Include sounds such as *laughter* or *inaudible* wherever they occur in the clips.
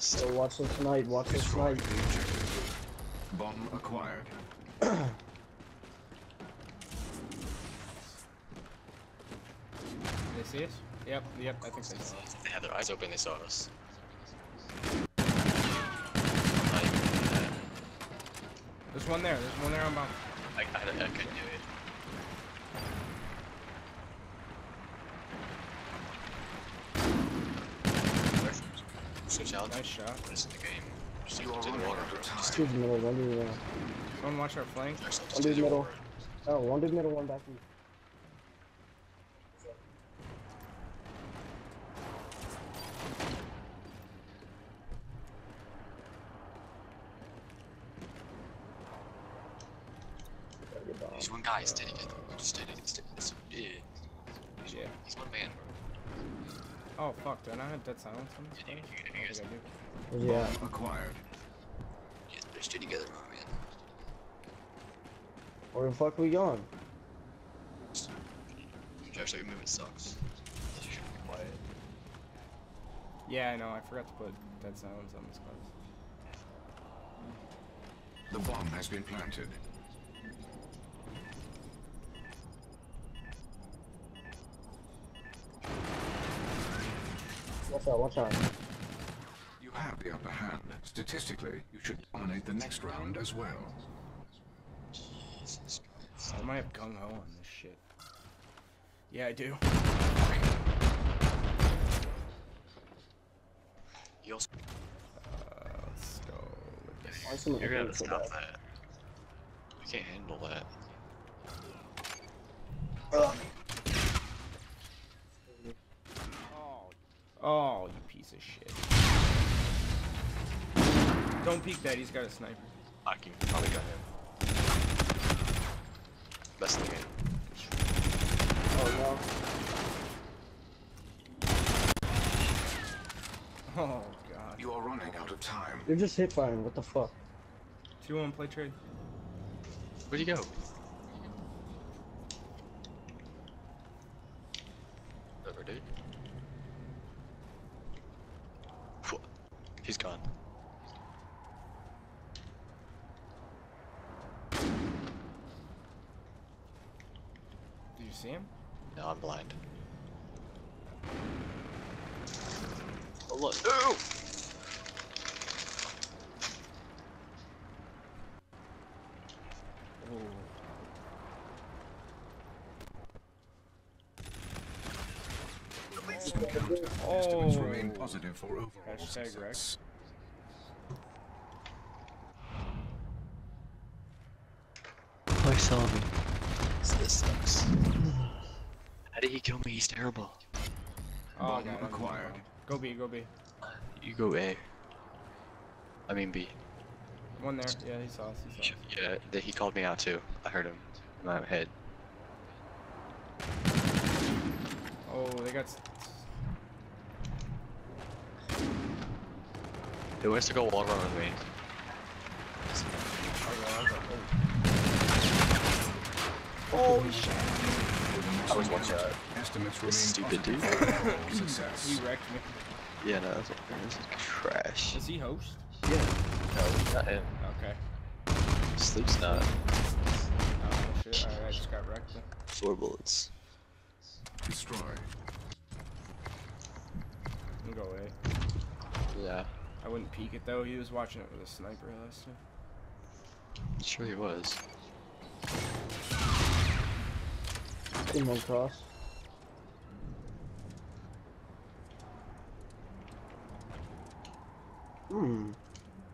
west. So watch this tonight. watch this Destroy snipe. objective. Bomb acquired. They see it? Yep, yep, I think they saw us. They had their eyes open, they saw us. There's one there, there's one there on bomb. I, I, I couldn't do it. Switch out. Nice shot. This is the game. Just You are like, to the running water. of Just time. Middle, one dude middle. Someone watch our flank. One to dude the middle. water. Oh, one dude middle, one back east. There's one guy standing in there. Just standing, standing. It's, yeah. He's, Yeah. he's one man, bro. Oh fuck, do I not have dead silence on this? I think guy? you- you guys- I do. Where's? Bomb acquired. Yeah, they're staying together, my man. Where the fuck are we going? Josh, like, movement sucks. You should be quiet. Yeah, I know, I forgot to put dead silence on this class. The bomb has been planted. Watch out, watch out. You have the upper hand. Statistically, you should dominate the next round as well. Jesus Christ. I might have gung ho on this shit. Yeah, I do. You also, Uh, let's go with this. You're gonna have to stop that. We can't handle that. Oh, you piece of shit. Don't peek that, he's got a sniper. I can probably got him. Best in the game. Oh Oh god. You are running out of time. no. You're just hit firing, what the fuck? 2 1 play trade. Where'd he go? Over, dude. He's gone. Did you see him? No, I'm blind. Oh, look. No! Oh. Estimates oh. remain Oh. positive for overall Hashtag success. Oh, I saw me. This, this sucks. How did he kill me? He's terrible. Oh, Bomb God, acquired. Go B, go B. You go A. I mean B. One there. Yeah, he saw us. He saw us. Yeah, th- he called me out too. I heard him in my head. Oh, they got. S- Who wants to go wall run with me? Oh, yeah, I Holy shit. I was watching that. Estimates remain This stupid dude. for overall *laughs* success. He wrecked me. Yeah, no, that's this is trash. Is he host? Yeah. No, not him. Okay. Sleep's not. Oh shit. Alright, I just got wrecked. then. Four bullets. Destroy. I'm gonna go away. Yeah, I wouldn't peek it though. He was watching it with a sniper last time. sure he was. Team one cross. Hmm.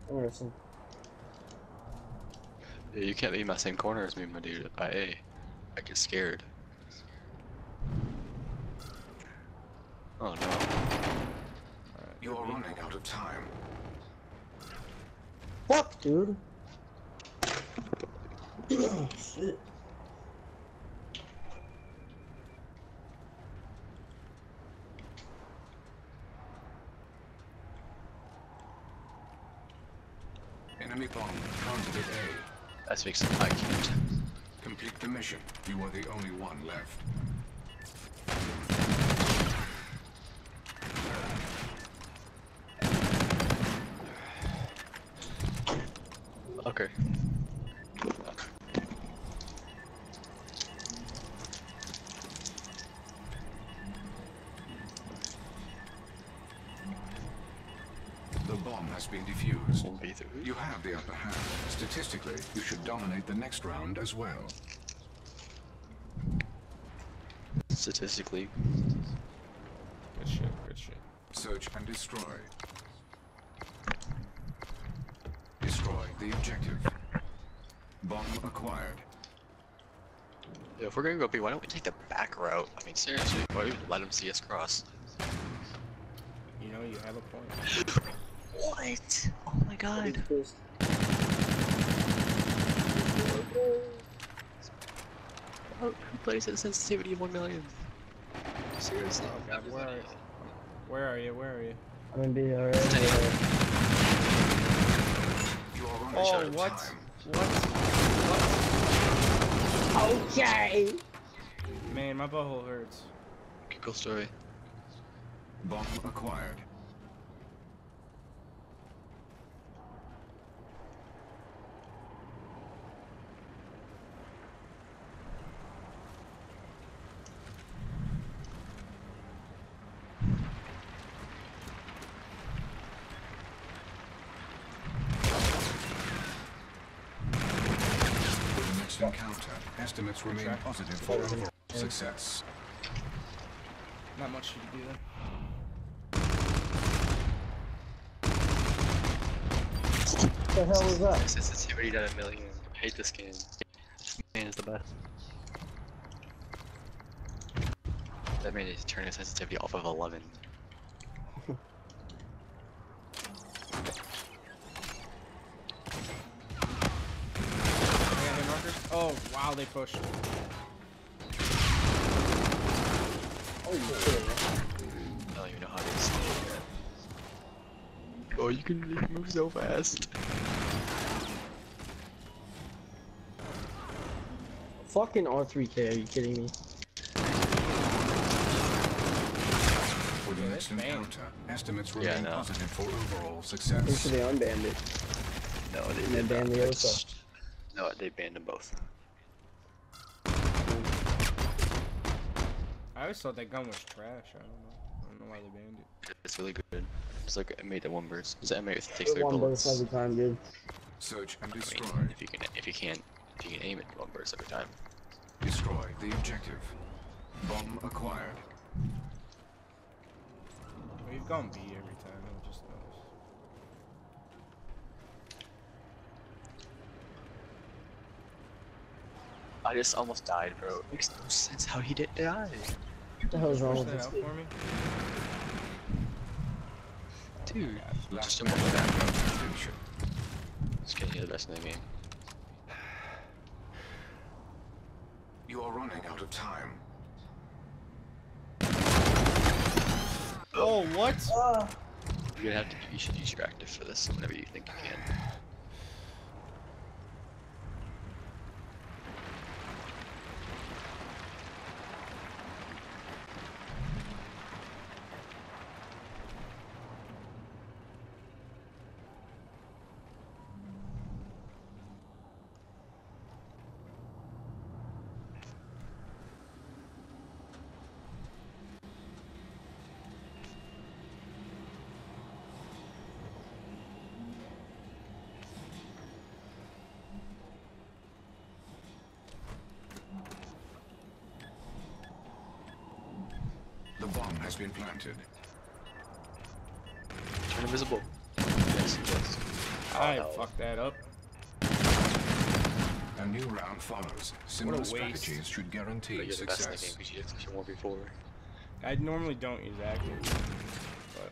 Interesting. Yeah, you can't be in my same corner as me, my dude. By A. I get scared. Oh no. Alright. You are running out of time. Fuck, dude. oh, *clears throat* shit. Enemy bomb planted at A. That makes I can't. Complete the mission. You are the only one left. Okay. The bomb has been defused. One B through. You have the upper hand. Statistically, you should dominate the next round as well. Statistically, Good shit. Good shit. Search and destroy. Destroy the objective. Bomb acquired. yeah, if we're gonna go B, why don't we take the back route? I mean, seriously, why do we let them see us cross? You know, you have a point. What? Oh my god. Who who plays at sensitivity of 1 million? Seriously? Oh god, where are you? Where are you? Where are you? I'm gonna be alright. You are running Oh, out of what? What? Okay. Man, my butthole hurts. Cool story. Bomb acquired. For the next encounter, estimates remain positive for overall success. Not much you can do there. What the hell was that? Sensitivity down a million. I hate this game. This man is the best. That man is turning sensitivity off of 11. Oh, wow, they pushed. Holy shit. I don't even know how to explain that. Oh, you can move so fast. Fucking R3K, are you kidding me? For the Yeah, next encounter, estimates Yeah, remain no. positive for overall Make success. sure they unbanned it. No, they And they did banned not. the Osa. No, they banned them both. I always thought that gun was trash. I don't know. I don't know why they banned it. It's really good. It's like M8 that one burst. It's M8 with takes It three one bullets. burst every time, dude. Search and I destroy. mean, if you can, if you can't, if you can aim it, one burst every time. Destroy the objective. Bomb acquired. We've gone B every time. I just noticed. I just almost died, bro. It makes no sense how he didn't die. What the hell's wrong with that this out kid? for me. Dude, Last just round jump on that. completion. Just getting you the best in the game. You are running out of time. Oh, what? Ah! You're gonna have to. You should use your active for this whenever you think you can. The bomb has been planted. Turn invisible. Yes, yes. I no. fucked that up. A new round follows. Similar waste. strategies should guarantee you're the best in the game success. because you did one before. I normally don't use active, but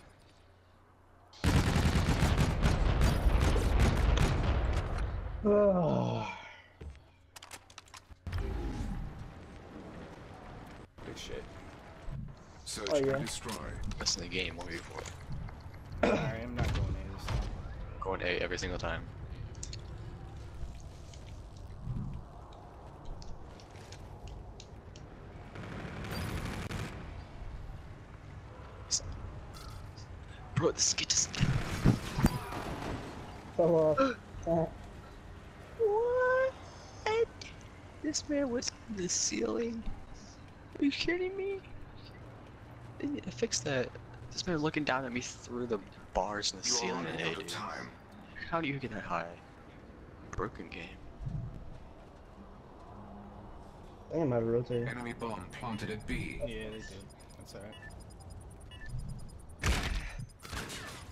Ah. good shit. Search Oh, yeah. and destroy. That's in the game one before. Alright, I'm not going A this time. Going A every single time. Bro, this kid just Fell off. *gasps* Ah. This man was in the ceiling. Are you kidding me? They need to fix that. This man looking down at me through the bars in the You ceiling. running Hey, dude. time. How do you get that high? Broken game. I am out of rotator. Enemy bomb planted at B. Yeah, they did. That's alright. *sighs*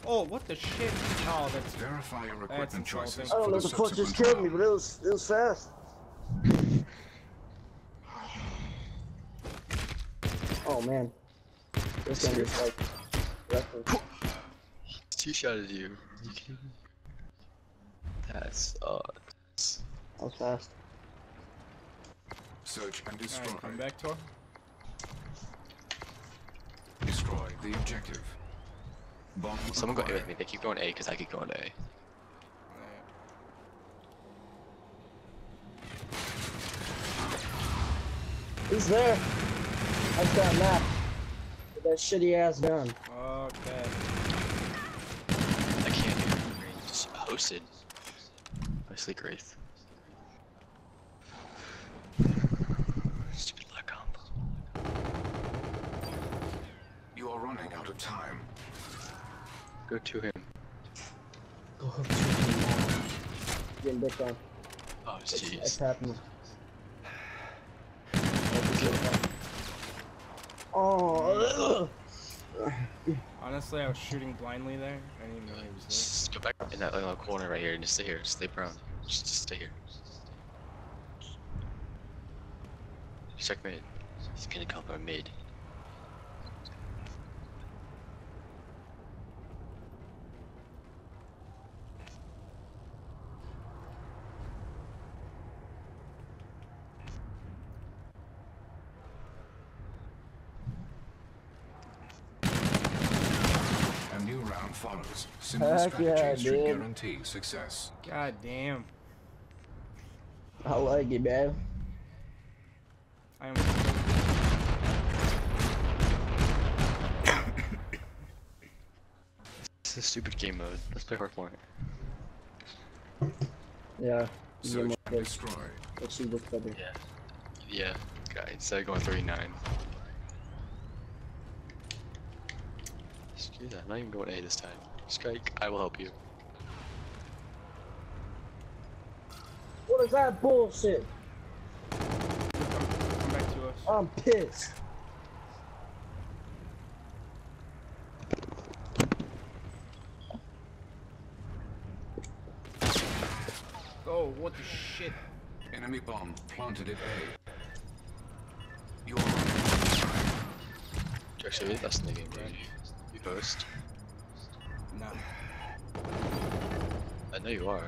Oh, what the shit? Oh, that's Verify your equipment insulting. choices I don't know the the fuck just subsequent killed me, but it was it was fast. *sighs* Oh man, this game is like wrestling. Two shot at you. you kidding me? That's. That was fast. Search and destroy. alright. Come back, Tor. Destroy the objective. Bomb Someone go A with me. They keep going A because I keep going A. He's there. I've got map. With that shitty ass gun. Okay. I can't do it. Just hosted. Nicely Grace. Stupid luck combo. You are running out of time. Go to him. Go hook Getting dicked on. Oh It's, it's jeez. happening. Oh. Honestly, I was shooting blindly there. I didn't even know he was there. Just go back in that little corner right here and just stay here. Just stay prone. Just, just stay here. Check mid. He's gonna come from mid. A new round follows. Similar Heck yeah, should dude. guarantee success. God damn. I like it, man. I am. This is a stupid game mode. Let's play Hardpoint. Yeah. Search and destroy. Let's see what's better. Yeah. Yeah. Guy, instead of going 39. Screw that. I'm not even going A this time. Strike. I will help you. What is that bullshit? Come, come back to us. I'm pissed. Oh, what the shit? Enemy bomb planted at A. You are running out of time. You're actually really best in the game, dude. You host. Nah. I know you are.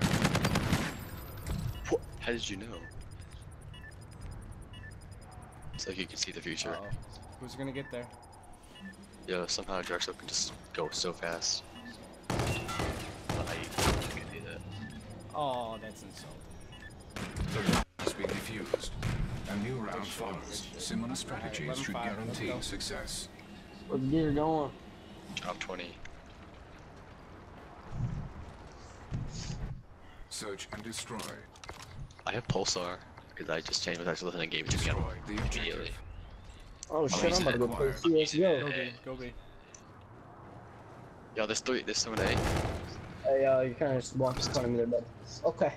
What? How did you know? It's like you can see the future. Uh-oh. Who's gonna get there? Yeah, somehow Drexl can just go so fast. I don't know how you can do that. Oh, that's insulting. The bomb has been defused. A new round follows. Similar strategies should guarantee success. Let's get her going. Drop 20. Search and destroy. I have Pulsar, because I just changed my text listen and gave it to me Destroy the immediately. objective. Oh shit, I'm about to go play Acquired. CSGO. Go Hey. B, go B. Yo, there's three, there's someone A. Hey, uh, you kind of just walked in front of me there, bud. Okay.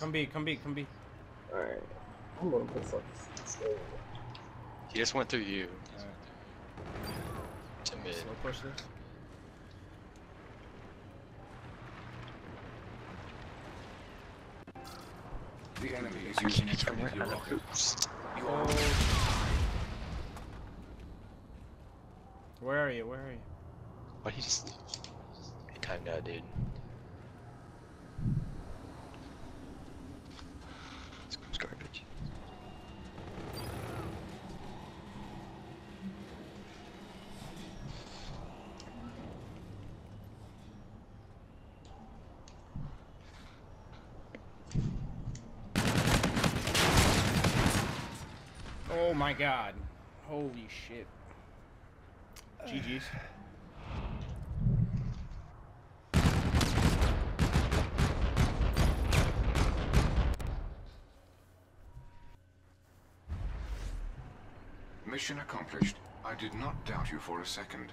Come B, come B, come B. Alright. I'm gonna go fuck. He just went through you Alright, to mid. slow push this. The enemy is using its Camera energy out of rocket. hoops. You oh. are Oh. Where are you? Where are you? Why he just he timed out, dude? my god. Holy shit. GG's. Mission accomplished. I did not doubt you for a second.